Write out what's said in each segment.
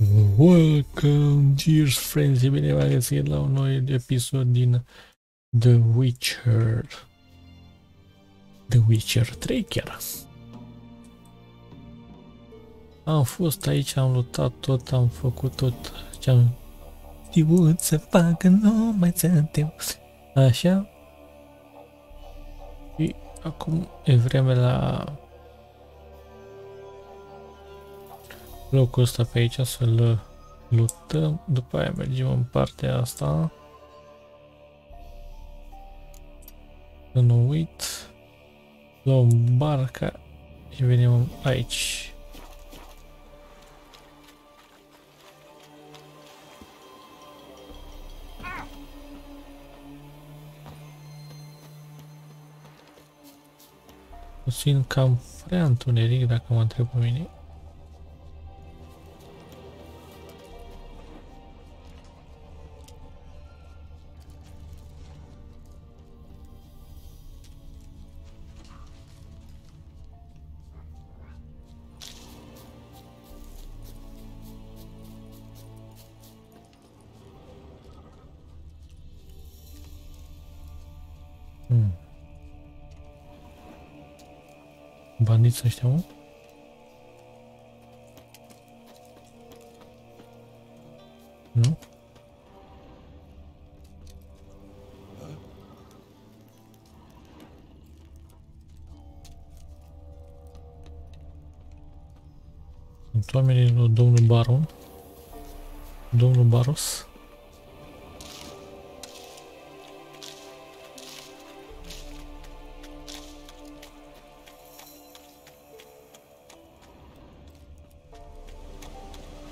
Welcome, dear friends, și bine v-am găsit la un nou episod din The Witcher. The Witcher 3 chiar. Am fost aici, am luptat tot, am făcut tot ce am știut să fac, nu mai suntem. Așa. Și acum e vreme la locul ăsta pe aici să-l lutăm, după aia mergem în partea asta. Să nu uit. Luăm barca și venim aici. Puțin cam prea întuneric dacă mă întreb pe mine. Bandiți ăștia, mă? Nu? Sunt oamenii lui domnul Baron. Domnul Baros.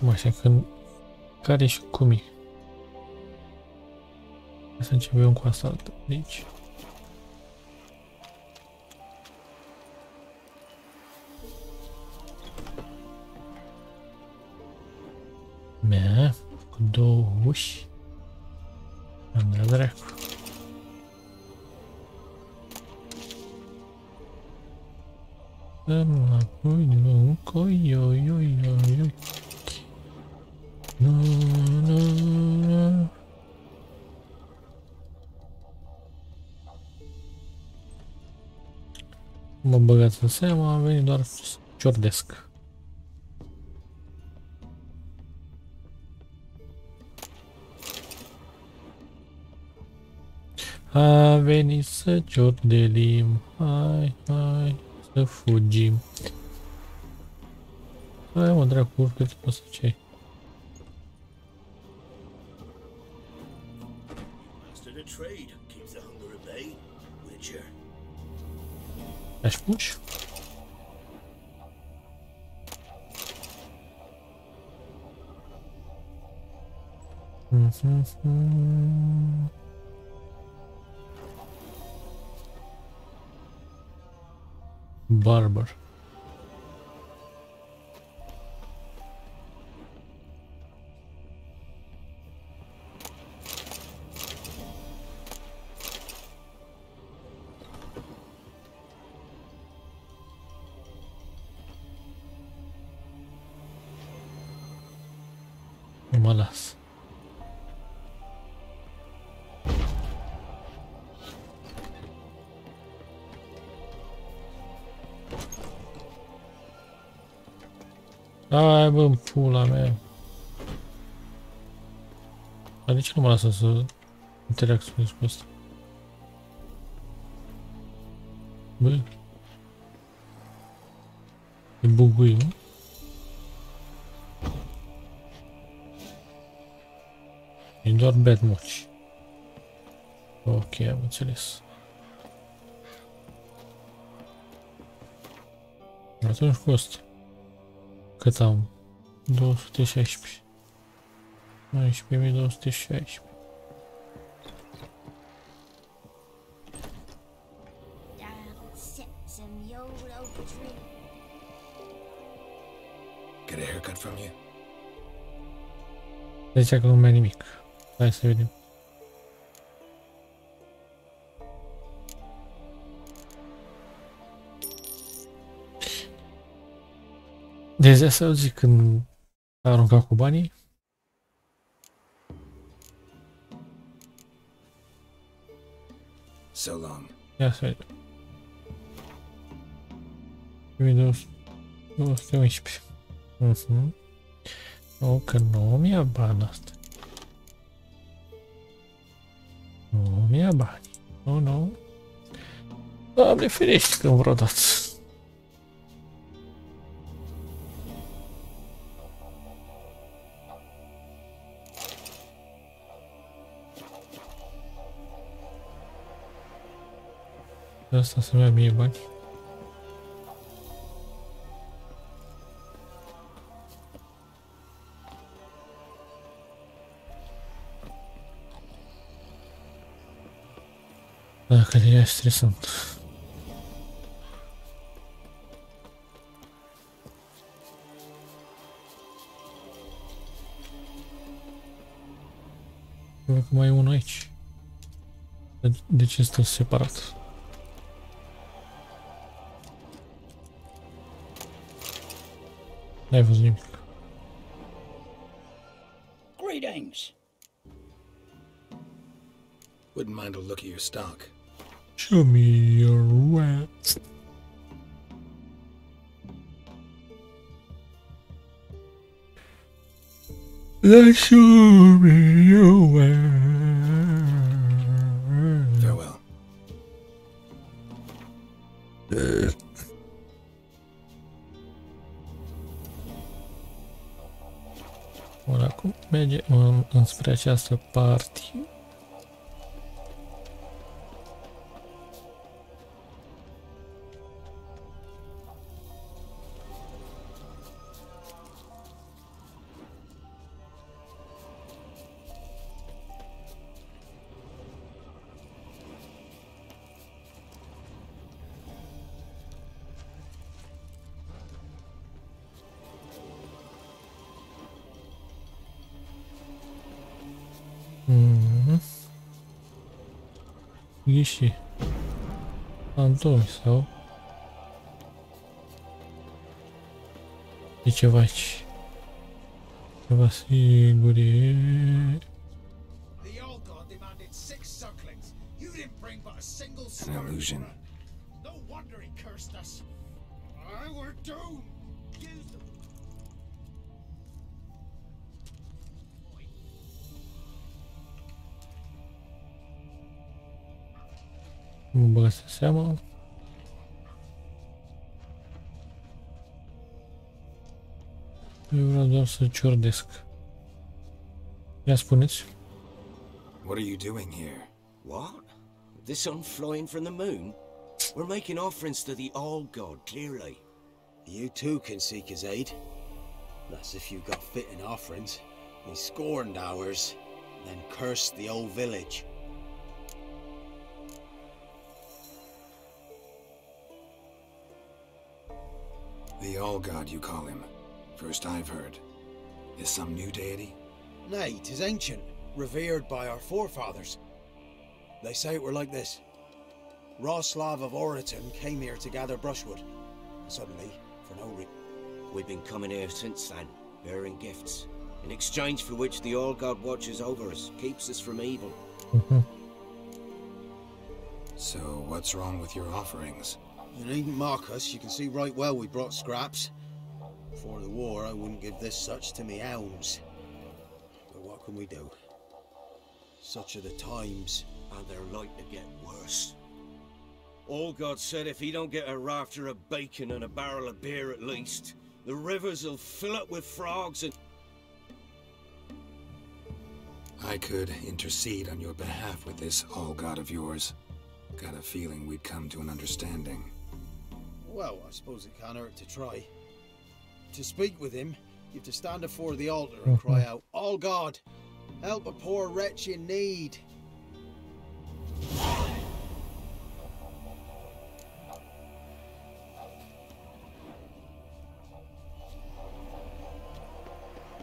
Așa, când... Care și cum e? Hai să începem cu asta altă. Deci... Mea, cu două uși. Seama, am venit doar ciordesc. A venit să ciordelim, hai, hai, să fugim. Hai mă, dracu, urcă-te pe să ce Hai bă, în pula mea. Dar de ce nu mă lasă să interacționez cu asta? Bă. E bugui, mă? E doar bad muci. Ok, am înțeles. Atunci cu asta. catão. 12 T-Shespes. Mais PM12 T-Shespes. Get a haircut from you. Deixa com o meu inimigo. Vai ser o inimigo. Deci asta eu zic când A aruncat cu banii? So long. Ia să vedem. 211. Mhm. Nu, că nu mi ia bani asta. Nu mi ia bani. Nu, nu. Doamne ferește când vreodată. Está atenção, meu amigo, hein? Ah, cadê é estressante? Como é uma noite? É Deixa estou separado. De ce stă separat? N-ai văzut nimic. Greetings. Wouldn't mind a look at your stock. Show me your wax. Let's show me your wax. spre această parte. You didn't bring but a single An illusion. No wonder he cursed us. I were doomed. Use them. Nu mă Eu vreau doar să ciordesc. Ia spuneți. What are you doing here? What? The sun flying from the moon? We're making offerings to the All God, clearly. You too can seek his aid. That's if you've got fitting offerings. He scorned ours, then cursed the old village. The All God, you call him. First I've heard. Is some new deity? Nay, 'tis ancient, revered by our forefathers. They say it were like this. Roslav of Oriton came here to gather brushwood. Suddenly, for no reason. We've been coming here since then, bearing gifts, in exchange for which the All God watches over us, keeps us from evil. Mhm. So what's wrong with your offerings? You needn't mock us, you can see right well we brought scraps. Before the war, I wouldn't give this such to me hounds. But what can we do? Such are the times. And they're like to get worse. All God said if he don't get a rafter of bacon and a barrel of beer at least, the rivers will fill up with frogs and I could intercede on your behalf with this All God of yours. Got a feeling we'd come to an understanding. Well, I suppose it can't hurt to try. To speak with him, you have to stand before the altar and cry out, All God, help a poor wretch in need.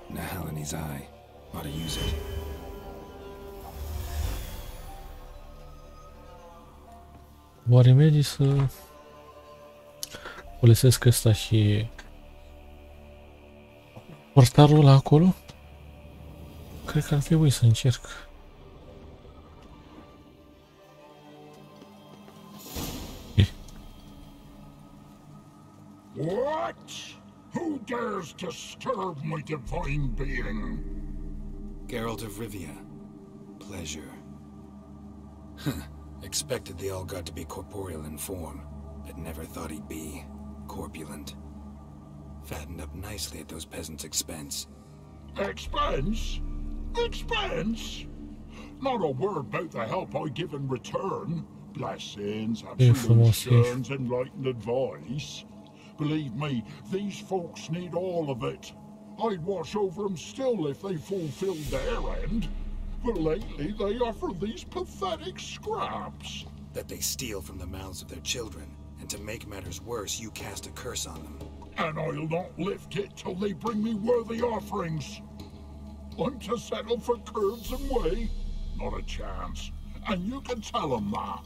Nahal in his eye. Ought to use it. Oare merge să folosesc ăsta și Portarul ăla acolo? Cred că ar trebui să încerc. What? Who dares disturb my divine being? Geralt of Rivia. Pleasure. Expected the All-God to be corporeal in form, but never thought he'd be corpulent. Fattened up nicely at those peasants' expense. Expense? Expense? Not a word about the help I give in return. Blessings, absolutions, enlightened advice. Believe me, these folks need all of it. I'd watch over them still if they fulfilled their end. But lately they offer these pathetic scraps. That they steal from the mouths of their children. And to make matters worse, you cast a curse on them. And I'll not lift it till they bring me worthy offerings. I'm to settle for curds and whey? Not a chance. And you can tell them that.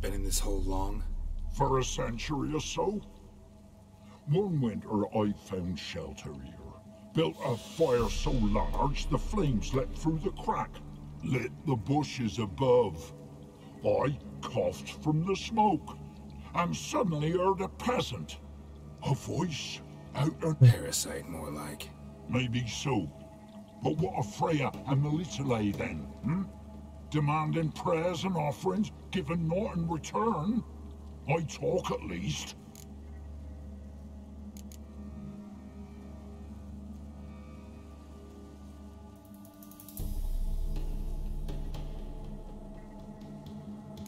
Been in this hole long? For a century or so. One winter I found shelter here. Built a fire so large the flames leapt through the crack, lit the bushes above. I coughed from the smoke, and suddenly heard a peasant. A voice out of... Parasite, more like. Maybe so. But what a Freya and Melitele then, hmm? Demanding prayers and offerings, giving naught in return? I talk at least.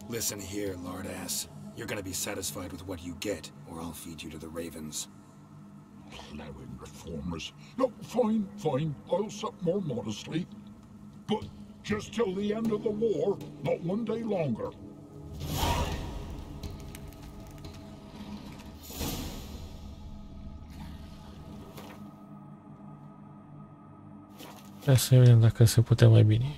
Listen here, lard ass. You're gonna be satisfied with what you get, or I'll feed you to the ravens. Plowing reformers. No, fine, fine. I'll sup more modestly. But just till the end of the war, not one day longer. Ia să vedem dacă se putea mai bine.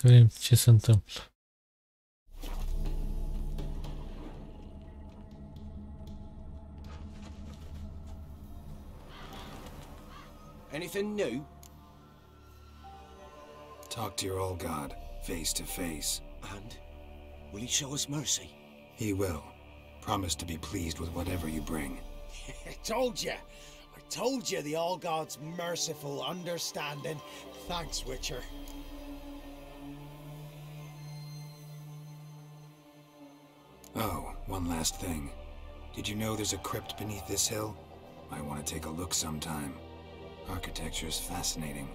Să vedem ce se întâmplă. Anything new? Talk to your old god, face to face. And will he show us mercy? He will. Promise to be pleased with whatever you bring. I told you. I told you the All God's merciful, understanding. Thanks, Witcher. One last thing. Did you know there's a crypt beneath this hill? I want to take a look sometime. Architecture's fascinating.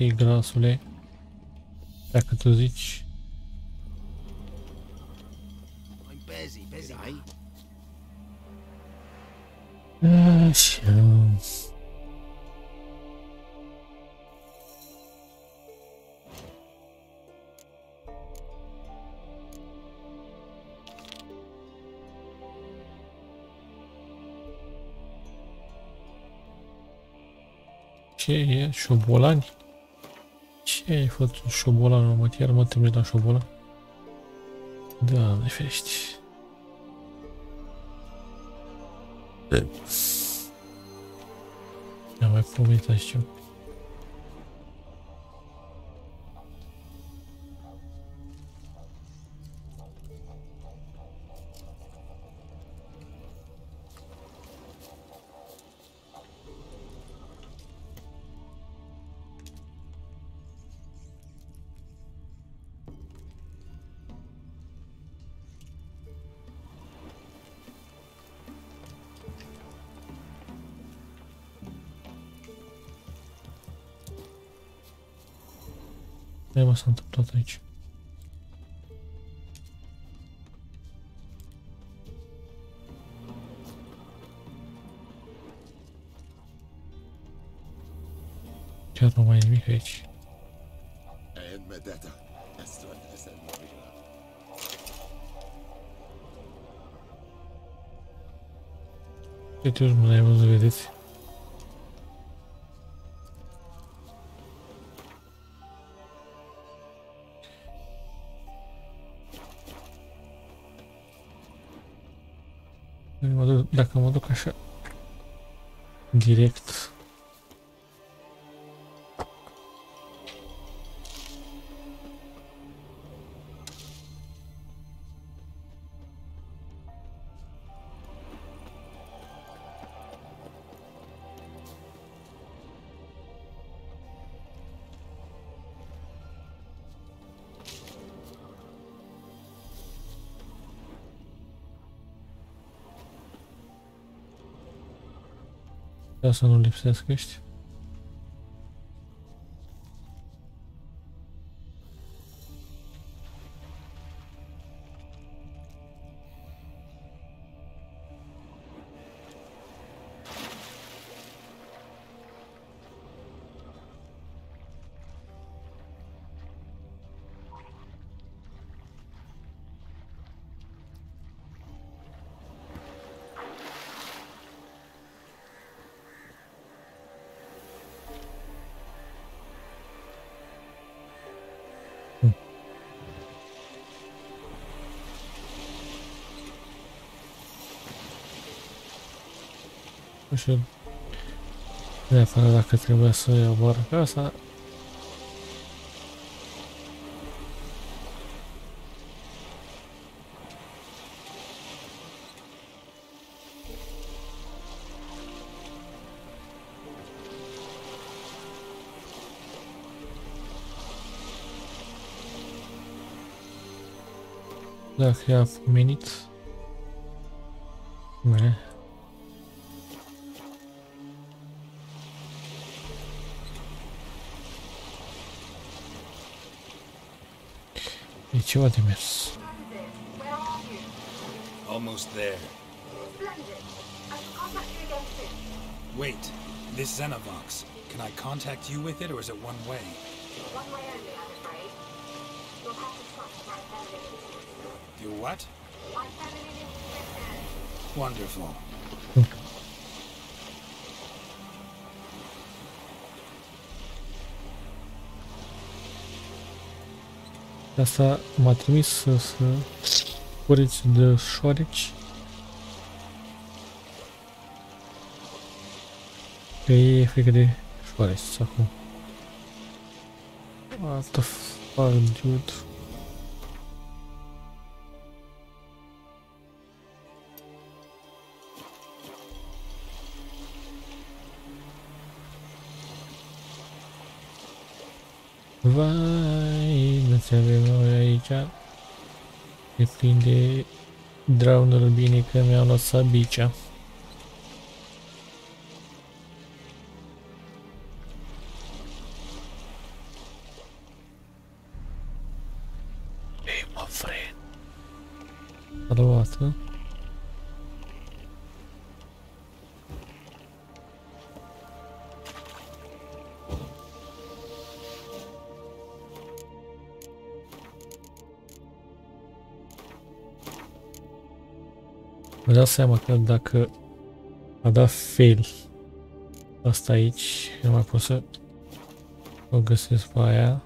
Ok, grasule. Dacă tu zici. I'm busy, busy. Eh? Așa. Ce e? Șobolani? Ei, ai făcut șobola în urmă, iar mă trimit la șobola. Doamne, ferești. Am mai promit, știu. Ne basın tıplatıcı. Chiar nu mai e nimic aici. Câte ori mai ai văzut, vedeți? Директ. Ca să nu lipsească ăștia. Nu știu neapărat dacă trebuie să iau barca asta. Dacă i-a pomenit. Bine. Ceva. Almost there. Wait, this Xenovox. Can I contact you with it, or is it one way? One way only, I'm afraid. You'll have to trust my feminine You what? My feminine intuition. Wonderful. Asta m-a trimis să, să cureți de șoareci. Că e frică de șoareci acum. What the fuck, dude? E plin de drowneri bine că mi-au lăsat bicea. Vă dați seama că dacă a dat fail asta aici, nu mai pot să o găsesc pe aia.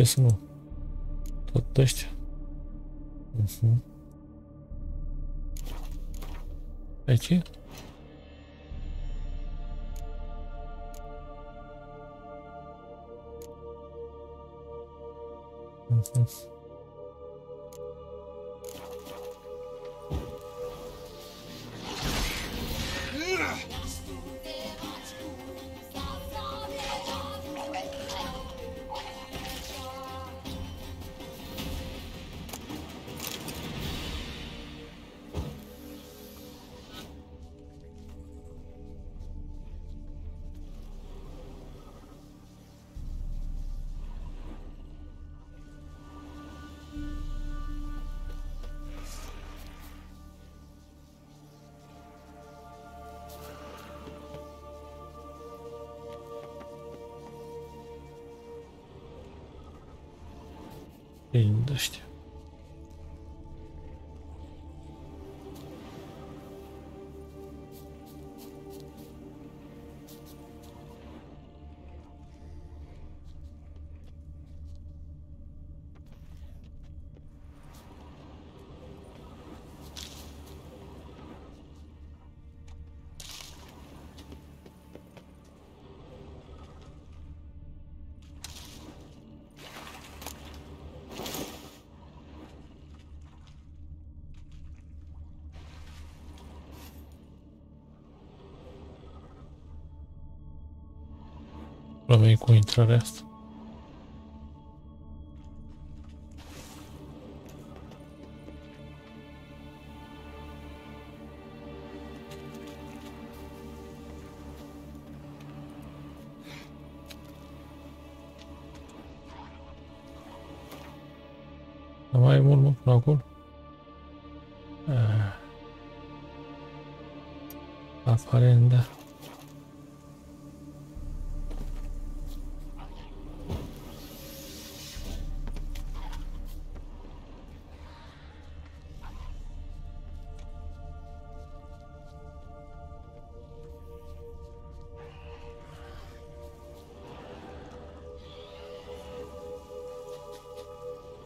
чеснул. Тут дождь. Угу. Пойти? 全員出して。também com o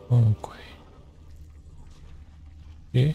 Bom, E...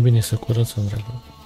bine să curățăm. în.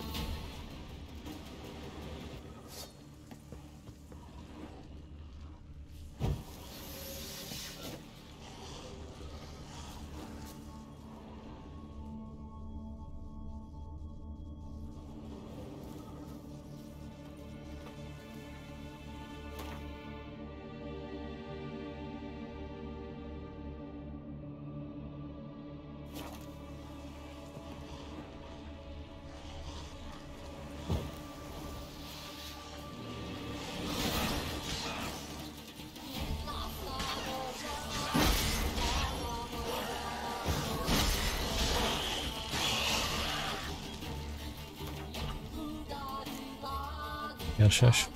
Gerçes.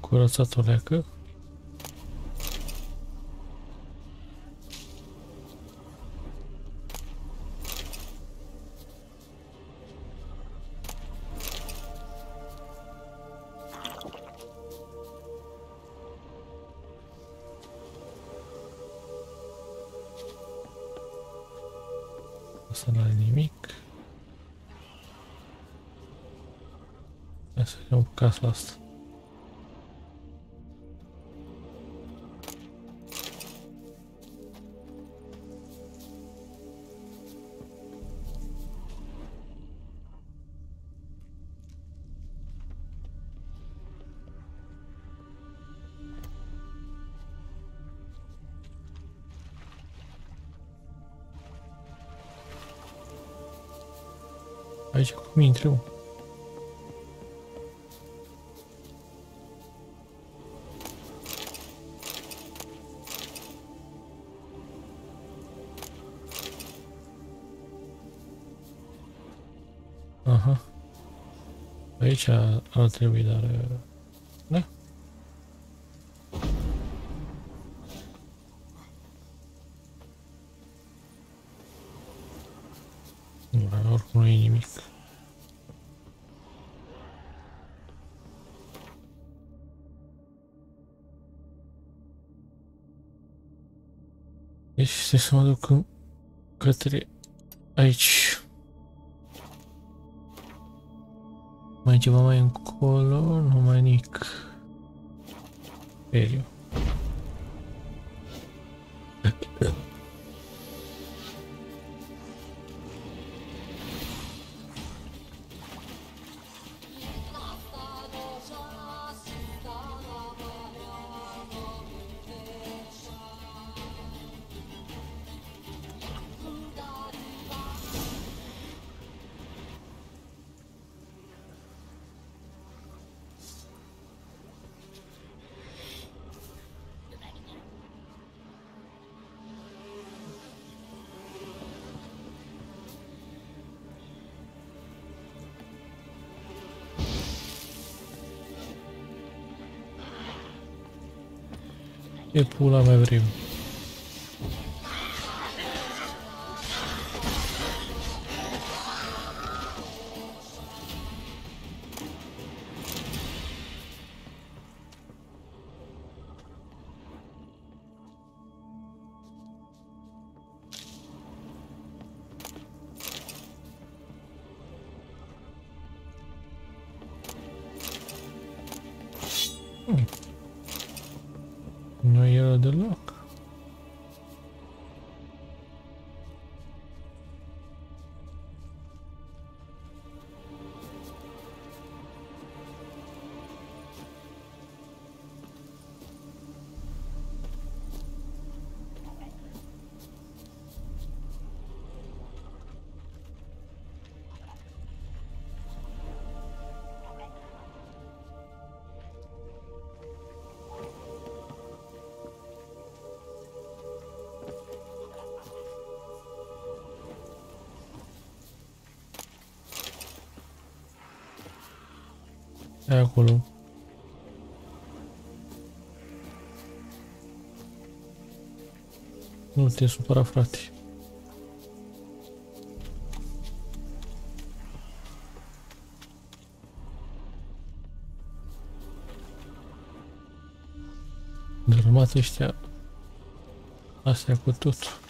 Curățatul leacă. beeinflusst. Hadi çıkıp mı intro? Aici ar trebui, dar... Da? Da, oricum nu e nimic. Deci trebuie să mă duc în- către aici. Mai ceva mai încolo, nu mai nimic. Seriu. Ce pula mea vrem? E acolo. Nu te supăra, frate. Dărâmat ăștia. Astea cu tot.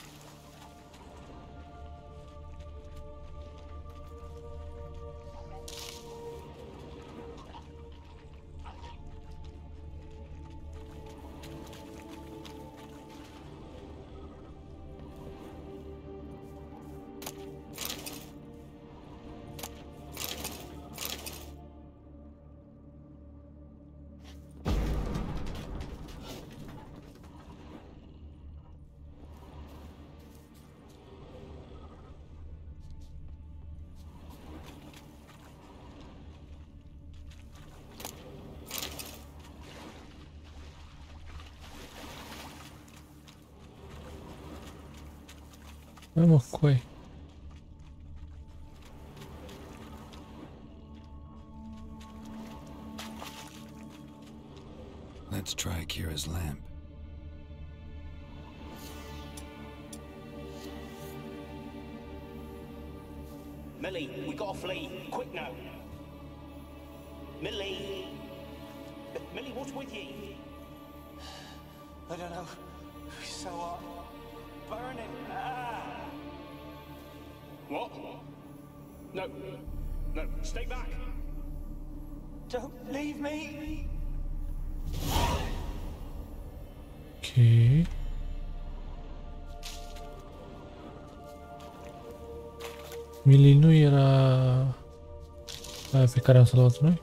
Hai mă, coi. Let's try Keira's lamp. Millie, we gotta flee. Quick now. Millie! Millie, what's with you? I don't know. So hot. Burning. Ah! What? No. No, stay back. Don't leave me! Okay. Mili nu era aia pe care am să luat noi?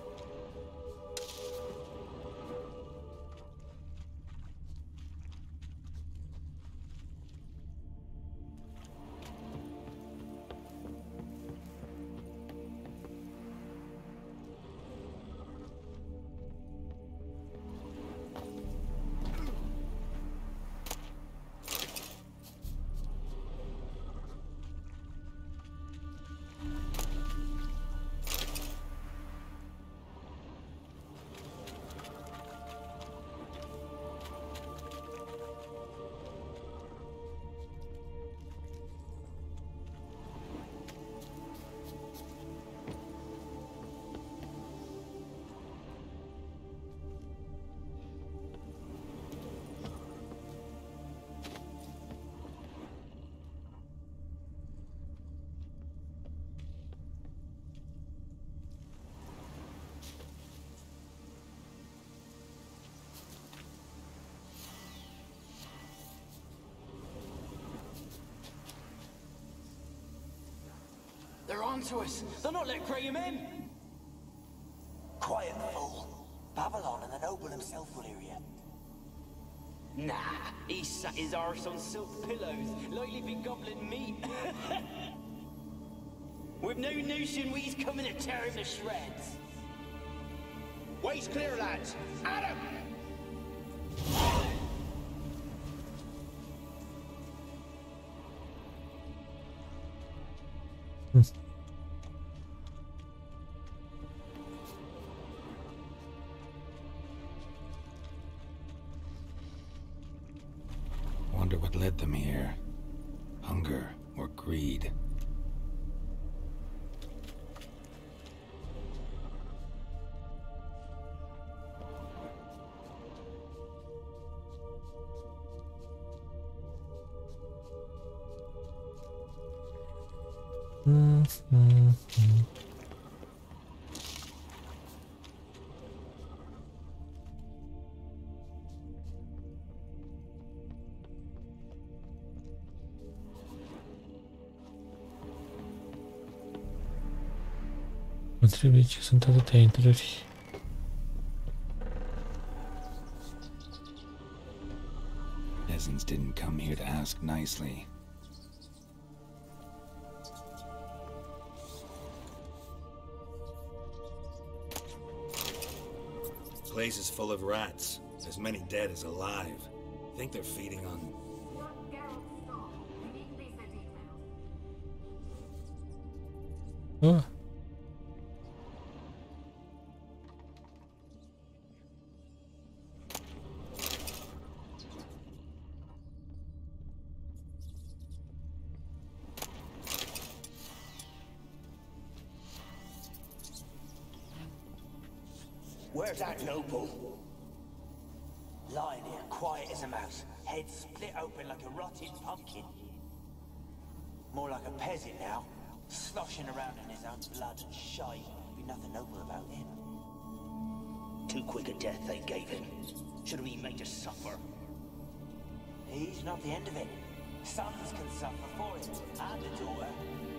They're us. They're not letting Graham in. Quiet, fool. Babylon and the noble himself will hear you. Nah, he sat his arse on silk pillows, like he'd gobbling meat. With no notion we's coming to tear him to shreds. Way's clear, lads. Adam! Led them here. Hunger or greed. Mm, Mă întreb de ce sunt atâtea intrări. Peasants didn't come here to ask nicely. Place is full of rats. As many dead as alive. Think they're feeding on. Lying here, quiet as a mouse, head split open like a rotted pumpkin. More like a peasant now, sloshing around in his own blood and shite. Be nothing noble about him. Too quick a death they gave him. Should have been made to suffer. He's not the end of it. Sons can suffer for it, and a daughter.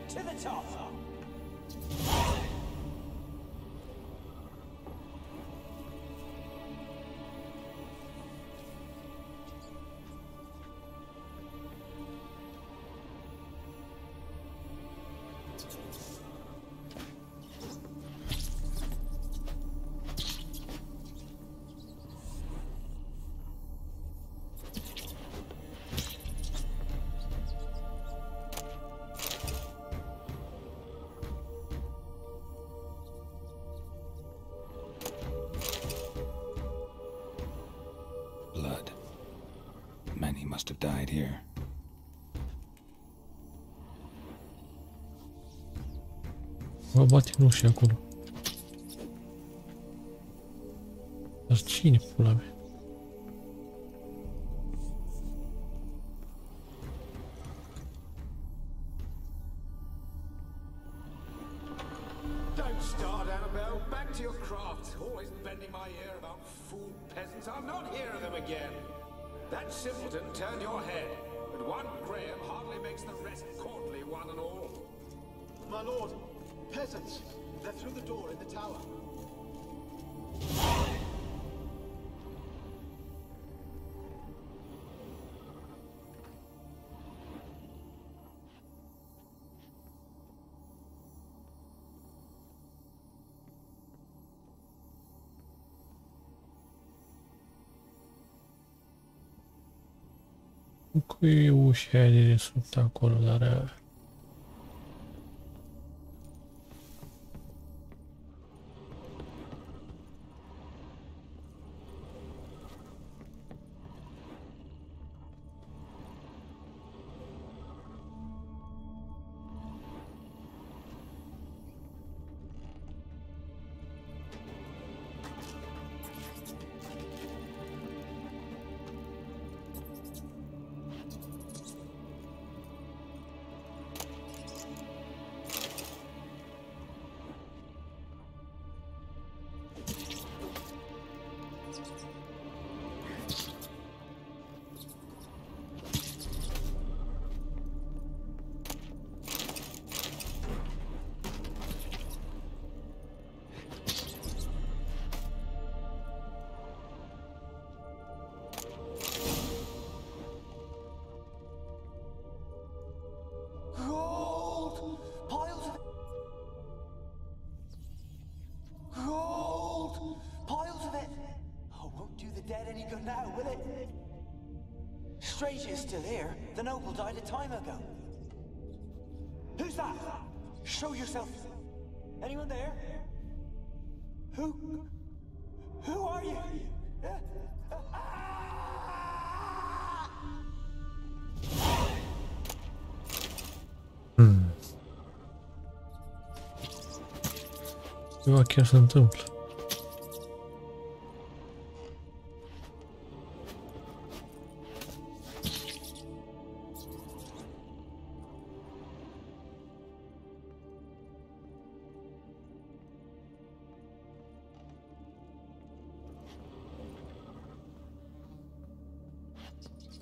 To the top! Vă bate în ușa acolo. Dar cine pula mea? Cu ușa aia de desubt acolo, dar... Aqui nós não estamos.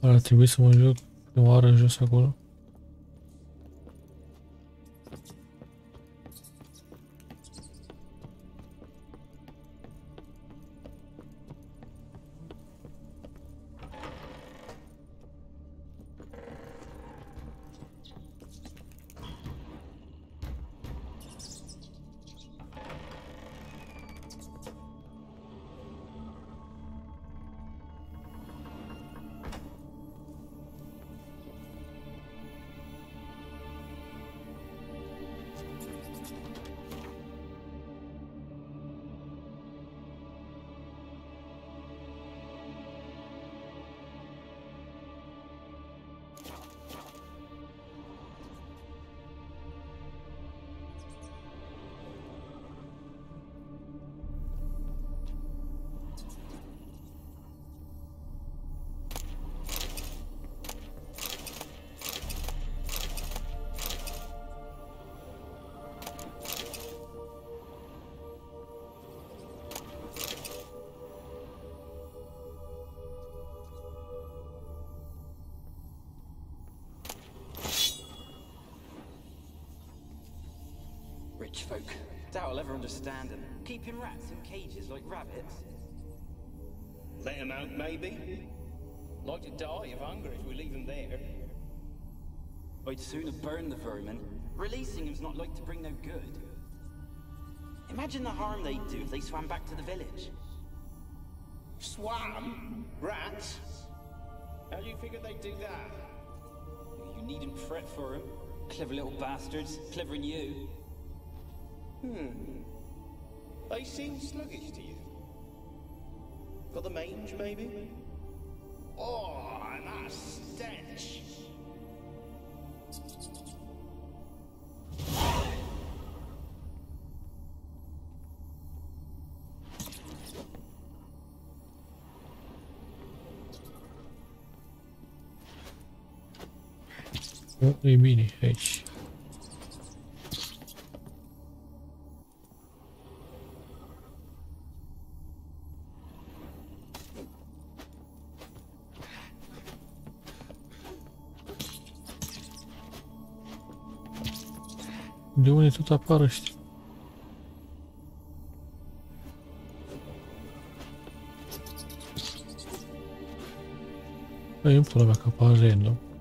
Ora, atribuição ao jogo, não hora justo agora. Understand them. Keeping rats in cages like rabbits. Let him out, maybe? Like to die of hunger if we leave them there. I'd sooner burn the vermin. Releasing them's not like to bring no good. Imagine the harm they'd do if they swam back to the village. Swam? Rats? How do you figure they'd do that? You needn't fret for them. Clever little bastards. Clever than you. Hmm. They seem sluggish to you. Got the mange, maybe? Oh, and that stench. O, e bine, aici. De unde tot apar ăștia? Păi îmi pula mea că apar.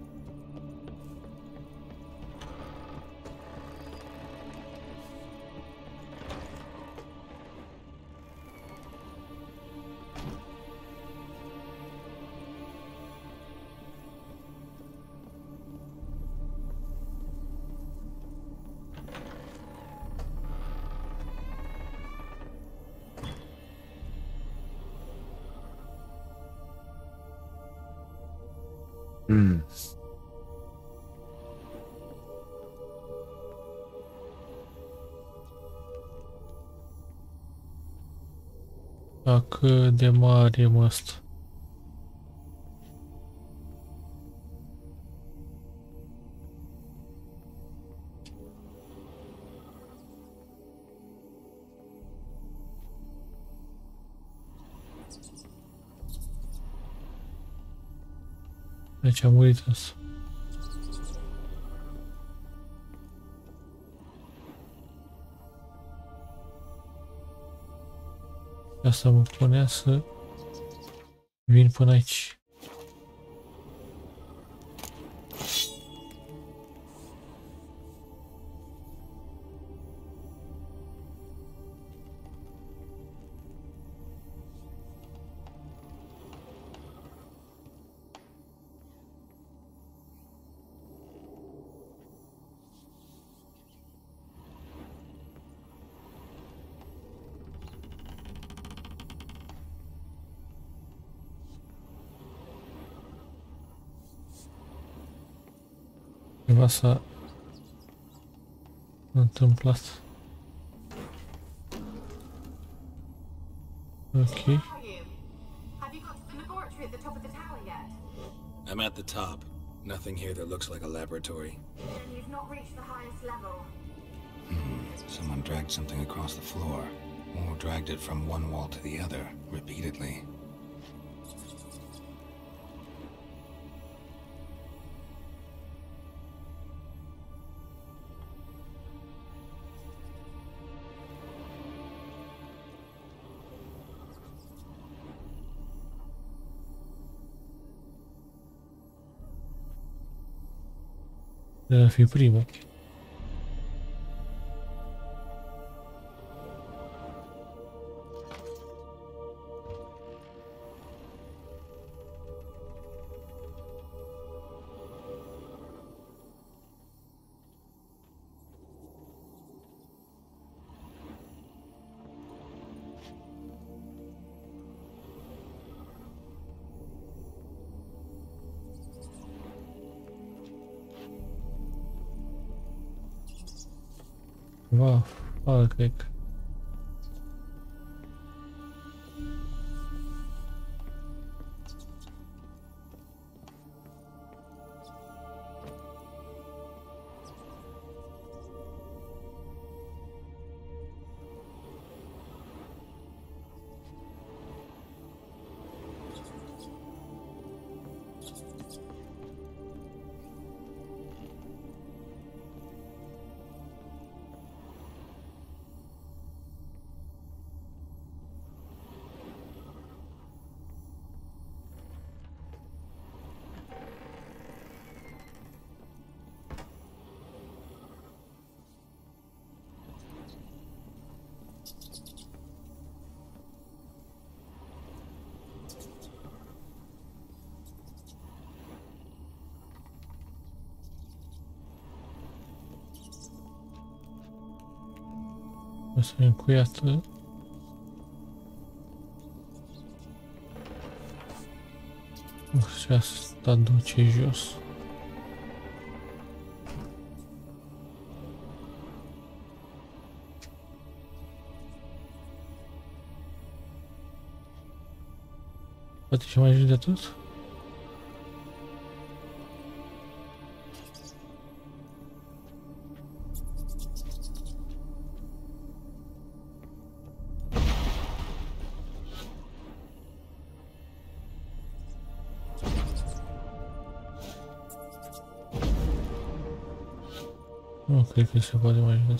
Cât de mare e mă ăsta? Deci a murit ăsta. Asta mă punea să vin până aici. The tower yet? I'm at the top. Nothing here that looks like a laboratory. Then you've not reached the highest level. Someone dragged something across the floor, or dragged it from one wall to the other, repeatedly. Era fui primo. Ceva afară, Jestem inquieto. Сейчас дадут чижос. Вот еще можно тут. sacrifício pode imaginar.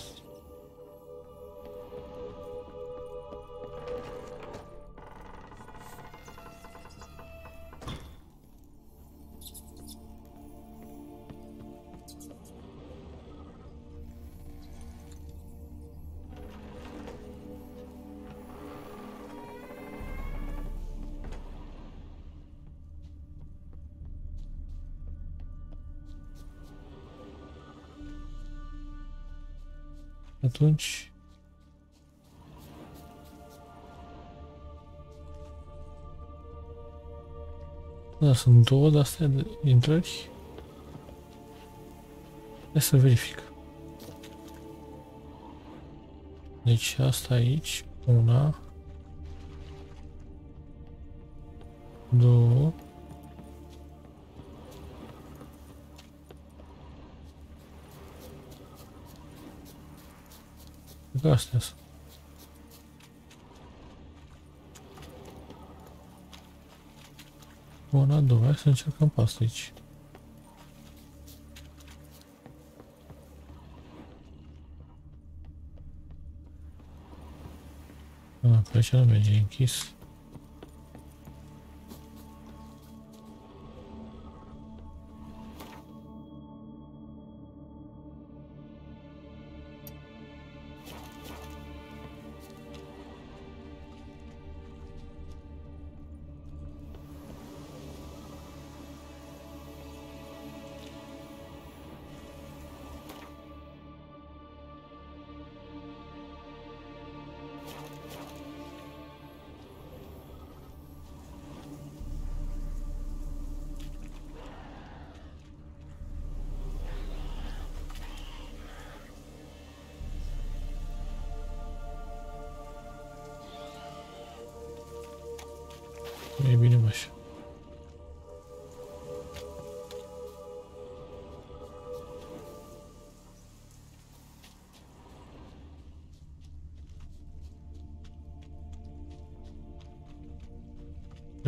Atunci... Da, sunt două de-astea de intrări. Hai să verific. Deci asta aici, una, două, Una, două, hai să încercăm pe asta. Ah, pe aici nu merge.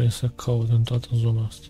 Trebuie să caut în toată zona asta.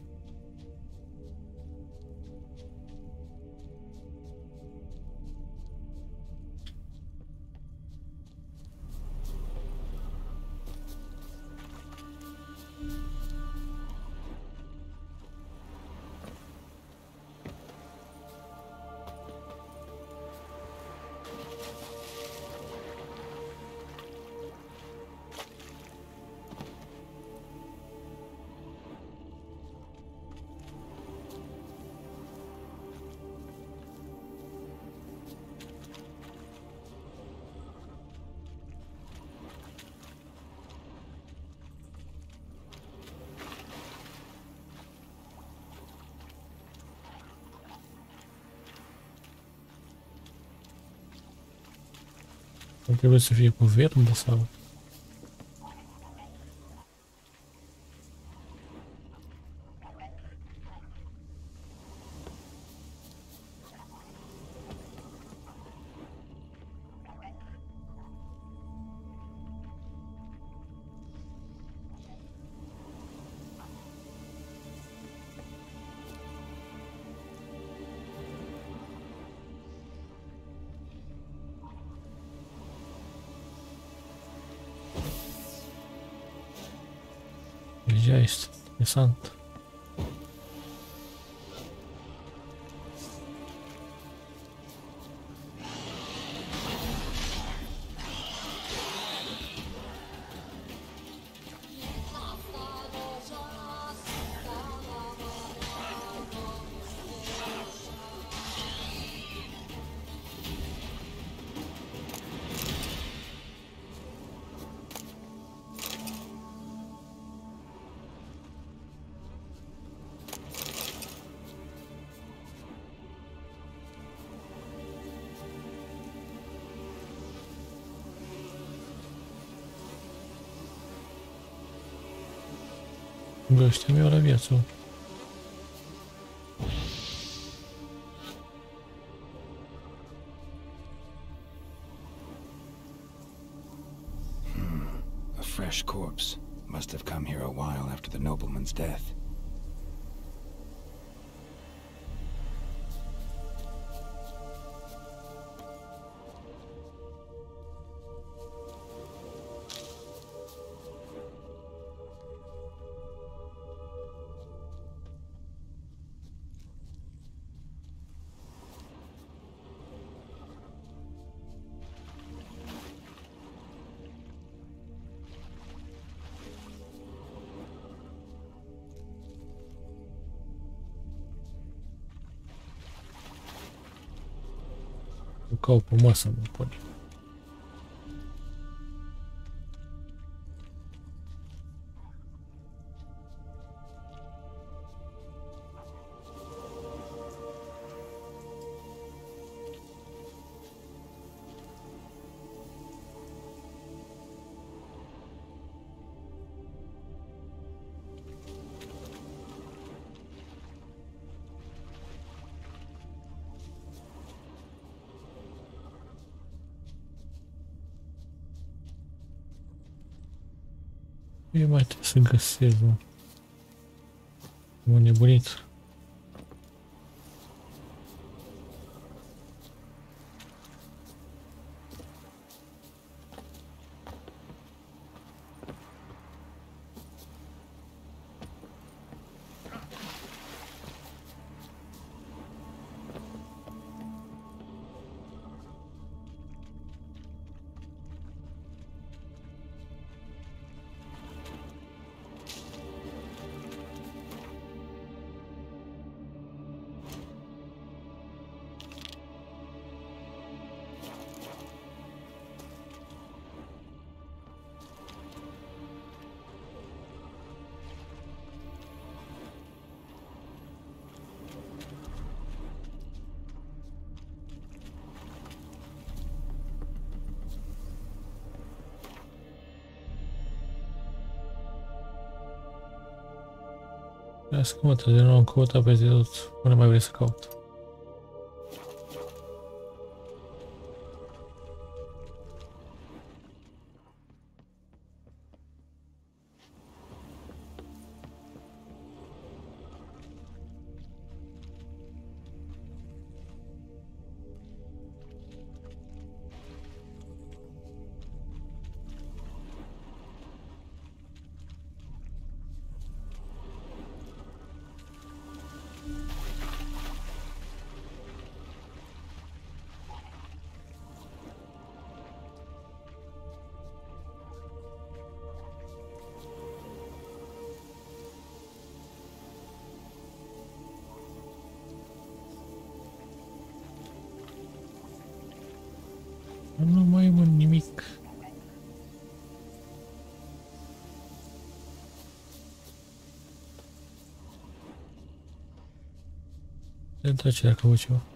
Trebuie să fie cu verde sau... É Exato. Mi-au. Hmm, a fresh corpse. Must have come here a while after the nobleman's death. Cau pe masă, mă pune. Ебать, сыгасезу. Его не будет. Las contas, eu não conto, apesar de eu uma vez cauto. の前もニミック。Dentro ce dacă vă ceva.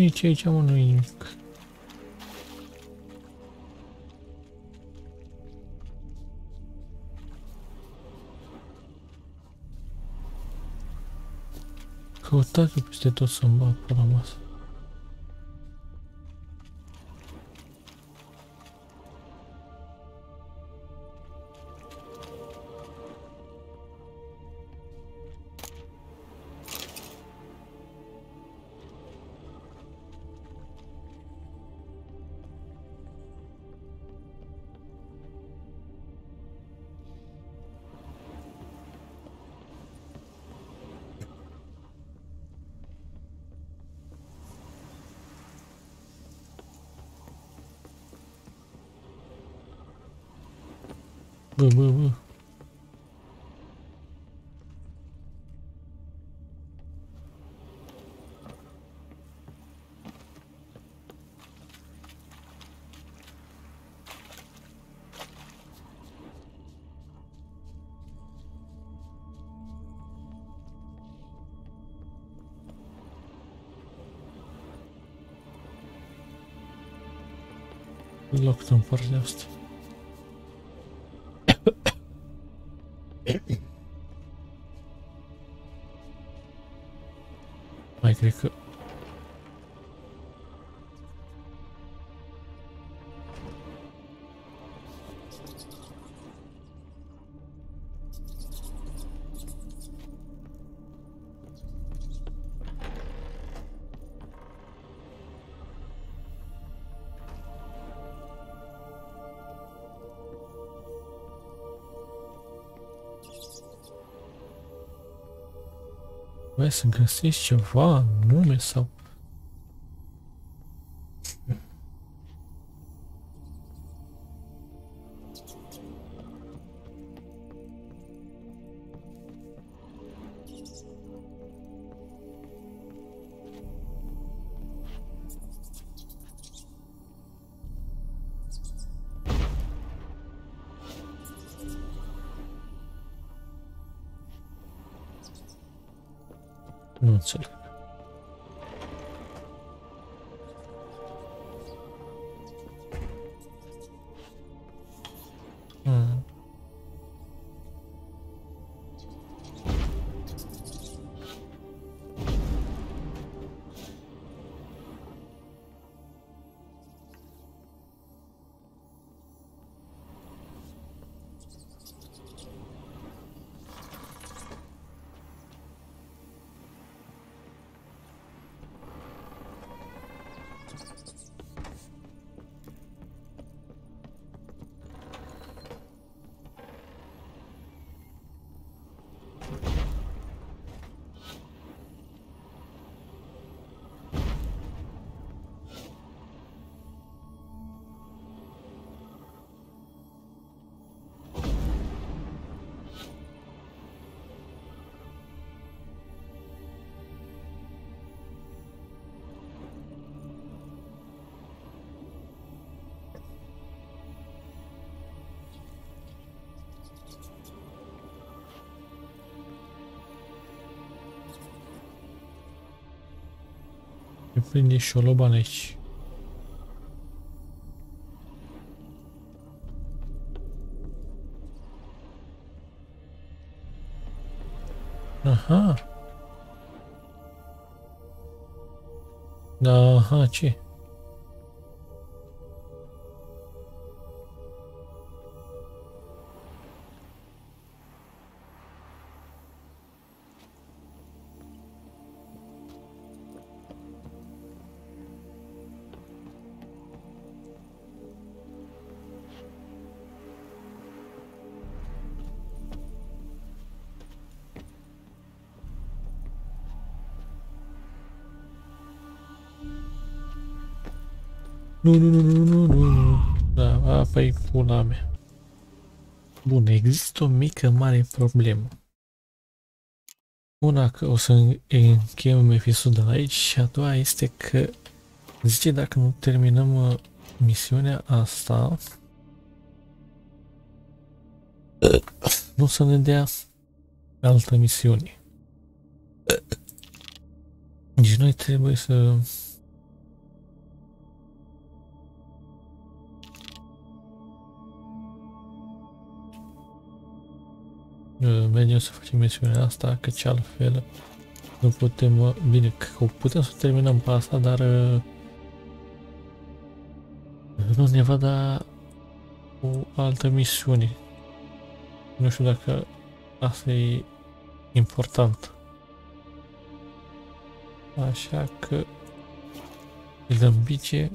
Nici aici, mă, nu-i nimic. Căutați-o peste tot să-mi bag pe la masă. Бы, бы, бы. Lock там парляст. Să găsești ceva, nume sau... Mm. Nu înțeleg. E quindi Solobaneci. Aha. Aha, ce? Nu, nu, nu, nu, nu, nu, nu. Da, apa e pula mea. Bun, există o mică mare problemă. Una că o să încheiem episodul de aici și a doua este că zice dacă nu terminăm uh, misiunea asta nu să ne dea altă misiune. Deci noi trebuie să mergem să facem misiunea asta, căci altfel Nu putem, uh, bine, că putem să terminăm pe asta, dar uh, nu ne va da o altă misiune. Nu știu dacă asta e important. Așa că îl dăm bice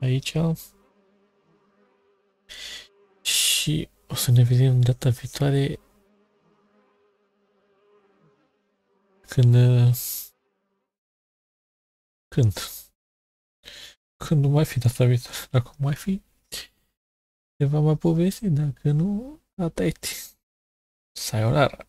aici și o să ne vedem data viitoare când când? Când nu mai fi data viitoare dacă mai fi se va mai povesti dacă nu data Sayonara